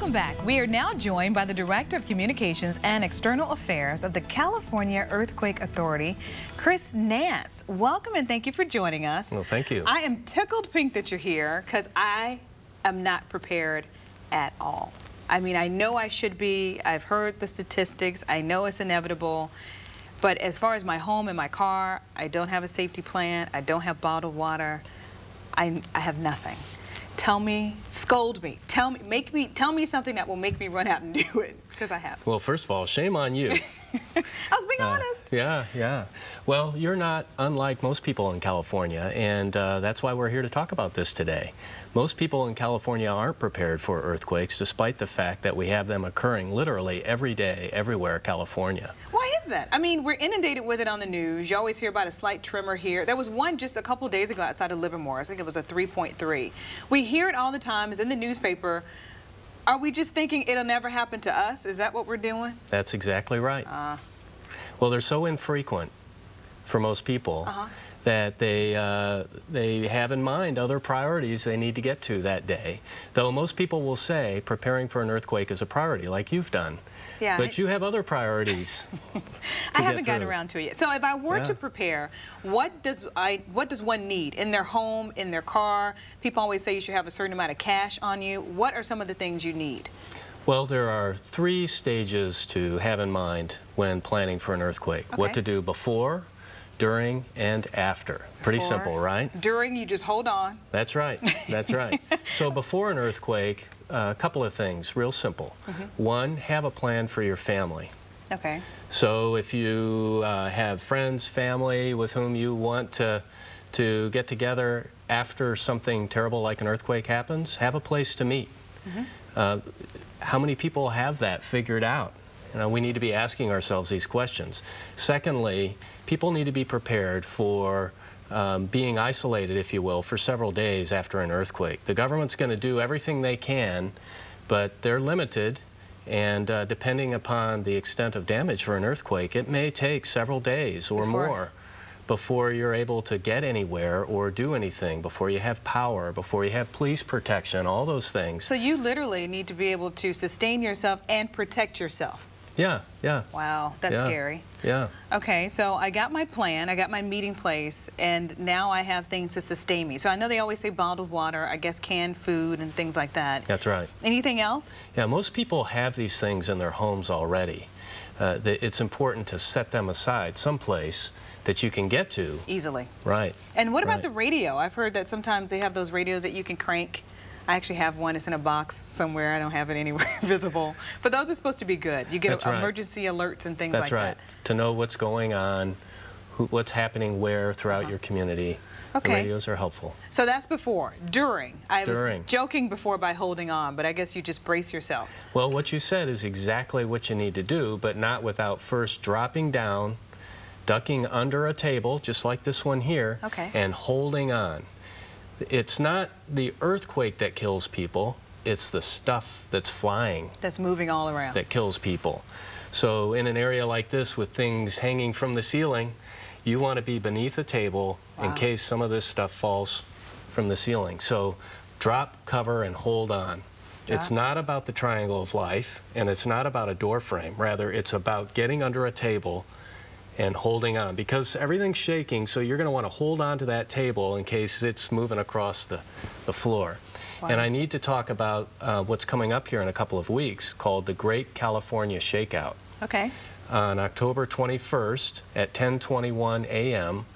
Welcome back. We are now joined by the Director of Communications and External Affairs of the California Earthquake Authority, Chris Nance. Welcome and thank you for joining us. Well, thank you. I am tickled pink that you're here because I am not prepared at all. I mean, I know I should be. I've heard the statistics. I know it's inevitable. But as far as my home and my car, I don't have a safety plan. I don't have bottled water. I, I have nothing tell me, scold me, tell me, make me, tell me something that will make me run out and do it, because I have. Well, first of all, shame on you. I was being uh, honest. Yeah, yeah. Well, you're not unlike most people in California, and uh, that's why we're here to talk about this today. Most people in California aren't prepared for earthquakes, despite the fact that we have them occurring literally every day, everywhere California. Why that? I mean, we're inundated with it on the news. You always hear about a slight tremor here. There was one just a couple days ago outside of Livermore. I think it was a 3.3. We hear it all the time. It's in the newspaper. Are we just thinking it'll never happen to us? Is that what we're doing? That's exactly right. Uh, well, they're so infrequent for most people uh -huh. That they, uh, they have in mind other priorities they need to get to that day. Though most people will say preparing for an earthquake is a priority, like you've done. Yeah. But you have other priorities. I haven't gotten around to it yet. So if I were yeah. to prepare, what does I what does one need in their home, in their car? People always say you should have a certain amount of cash on you. What are some of the things you need? Well, there are three stages to have in mind when planning for an earthquake. Okay. What to do before, during, and after. Pretty before, simple, right? During, you just hold on. That's right. That's right. so before an earthquake, a couple of things, real simple. Mm -hmm. One, have a plan for your family. Okay. So if you uh, have friends, family with whom you want to, to get together after something terrible like an earthquake happens, have a place to meet. Mm -hmm. uh, how many people have that figured out? You know, we need to be asking ourselves these questions. Secondly, people need to be prepared for um, being isolated, if you will, for several days after an earthquake. The government's going to do everything they can, but they're limited, and uh, depending upon the extent of damage for an earthquake, it may take several days or before. more before you're able to get anywhere or do anything, before you have power, before you have police protection, all those things. So you literally need to be able to sustain yourself and protect yourself. Yeah, yeah. Wow, that's yeah, scary. Yeah. Okay, so I got my plan, I got my meeting place, and now I have things to sustain me. So I know they always say bottled water, I guess canned food and things like that. That's right. Anything else? Yeah, most people have these things in their homes already. Uh, it's important to set them aside someplace that you can get to. Easily. Right. And what about right. the radio? I've heard that sometimes they have those radios that you can crank I actually have one. It's in a box somewhere. I don't have it anywhere visible. But those are supposed to be good. You get right. emergency alerts and things That's like right. that. To know what's going on, who, what's happening where throughout uh -huh. your community. Okay. The radios are helpful. So that's before. During. I During. was joking before by holding on, but I guess you just brace yourself. Well, what you said is exactly what you need to do, but not without first dropping down, ducking under a table, just like this one here, okay. and holding on it's not the earthquake that kills people, it's the stuff that's flying. That's moving all around. That kills people. So in an area like this with things hanging from the ceiling, you want to be beneath a table wow. in case some of this stuff falls from the ceiling. So drop, cover, and hold on. Yeah. It's not about the triangle of life, and it's not about a door frame. Rather, it's about getting under a table and holding on because everything's shaking so you're going to want to hold on to that table in case it's moving across the, the floor. Wow. And I need to talk about uh, what's coming up here in a couple of weeks called the Great California Shakeout. Okay. On October 21st at 10:21 a.m.,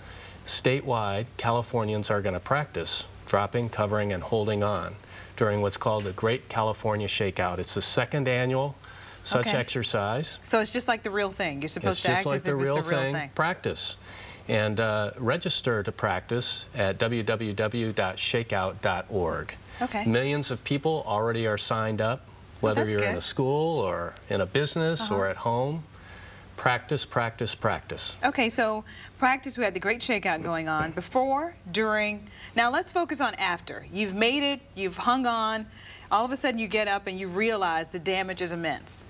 statewide, Californians are going to practice dropping, covering, and holding on during what's called the Great California Shakeout. It's the second annual such okay. exercise. So it's just like the real thing. You're supposed it's to act like as if it's the real thing. thing. Practice. And uh, register to practice at www.shakeout.org. Okay. Millions of people already are signed up, whether well, you're good. in a school or in a business uh -huh. or at home. Practice, practice, practice. Okay, so practice, we had the great shakeout going on before, during. Now let's focus on after. You've made it, you've hung on, all of a sudden you get up and you realize the damage is immense.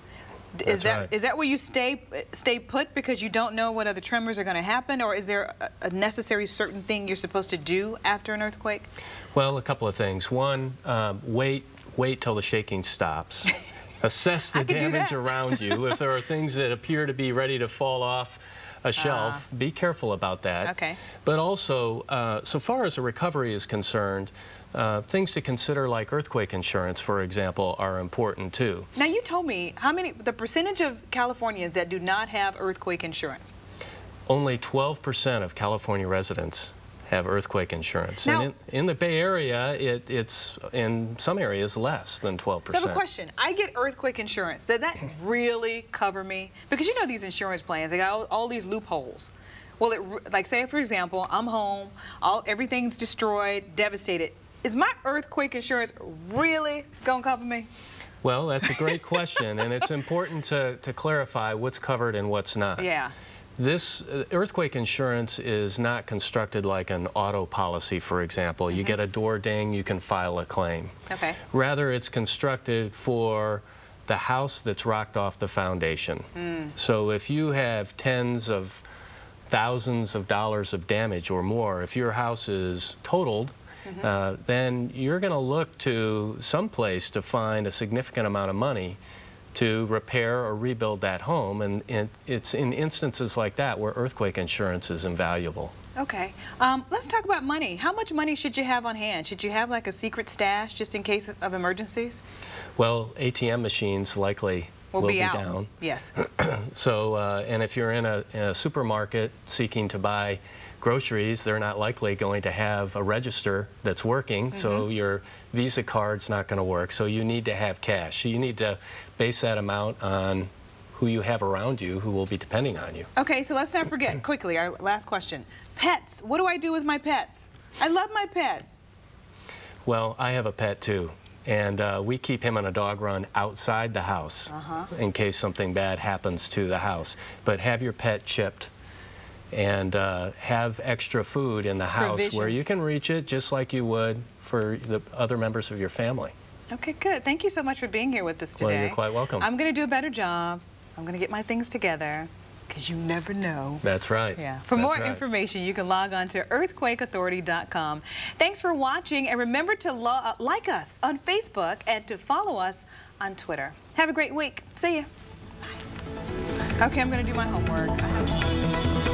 That's is that right. is that where you stay stay put because you don't know what other tremors are going to happen, or is there a, a, necessary certain thing you're supposed to do after an earthquake? Well, a couple of things. One, um, wait wait till the shaking stops. Assess the I could do damage around you. If there are things that appear to be ready to fall off a shelf, be careful about that. Ah. Okay. But also, uh, so far as a recovery is concerned, uh, things to consider like earthquake insurance, for example, are important too. Now, you told me how many, the percentage of Californians that do not have earthquake insurance. Only 12% of California residents have earthquake insurance. Now- and in, in the Bay Area, it, it's in some areas less than 12%. So I have a question. I get earthquake insurance. Does that really cover me? Because you know these insurance plans, they got all, all these loopholes. Well, it, like say for example, I'm home, all everything's destroyed, devastated. Is my earthquake insurance really gonna cover me? Well, that's a great question, and it's important to, to clarify what's covered and what's not. Yeah. This uh, earthquake insurance is not constructed like an auto policy, for example. You get a door ding, you can file a claim. Okay. Rather, it's constructed for the house that's rocked off the foundation. So if you have tens of thousands of dollars of damage or more, if your house is totaled, uh, then you're going to look to some place to find a significant amount of money to repair or rebuild that home. And, and it's in instances like that where earthquake insurance is invaluable. Okay. Um, let's talk about money. How much money should you have on hand? Should you have like a secret stash just in case of emergencies? Well, ATM machines likely Will, will be, out. down. Yes. So, uh, and if you're in a, in a supermarket seeking to buy groceries, they're not likely going to have a register that's working, so your Visa card's not going to work. So you need to have cash. So you need to base that amount on who you have around you who will be depending on you. Okay, so let's not forget quickly our last question. Pets. What do I do with my pets? I love my pet. Well, I have a pet too, and uh, we keep him on a dog run outside the house Uh-huh. in case something bad happens to the house. But have your pet chipped and uh, have extra food in the house where you can reach it just like you would for the other members of your family. Okay, good. Thank you so much for being here with us Well, today. you're quite welcome. I'm going to do a better job. I'm going to get my things together because you never know. That's right. Yeah. For That's more right. information, you can log on to earthquakeauthority.com. Thanks for watching, and remember to uh, like us on Facebook and to follow us on Twitter. Have a great week. See you. Bye. Okay, I'm going to do my homework.